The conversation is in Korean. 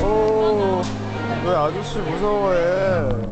오, 왜 아저씨 무서워해?